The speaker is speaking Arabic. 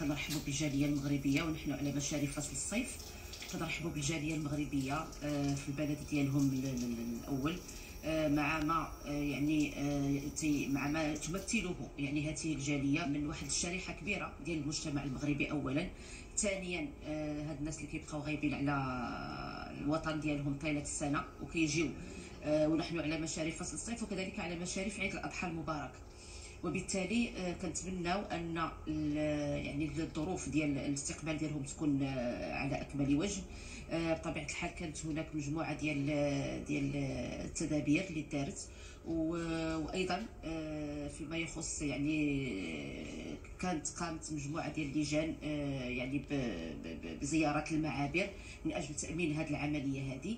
كنرحبوا بالجالية المغربية ونحن على مشارف فصل الصيف. كنرحبوا بالجالية المغربية آه، في البلد ديالهم ال- ال- الأول. آه، مع ما آه، يعني مع ما تمثله يعني هذه الجالية من واحد الشريحة كبيرة ديال المجتمع المغربي اولا. ثانيا هاد الناس اللي كيبقاو غايبين على الوطن ديالهم طيلة السنة وكيجيو ونحن على مشارف فصل الصيف وكذلك على مشارف عيد الأضحى المبارك. وبالتالي آه، كنتمناو أن يعني الظروف ديال الاستقبال ديالهم تكون آه، على أكمل وجه. آه، بطبيعة الحال كانت هناك مجموعة ديال ديال التدابير اللي دارت. وأيضا فيما يخص يعني كانت قامت مجموعة ديال اللجان يعني ب- ب- ب- بزيارة المعابر من أجل تأمين هذه العملية هذه.